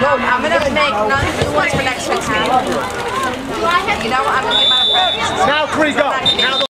I'm going to make non ones for next week's meeting. You know, I'm going to get my Now three go.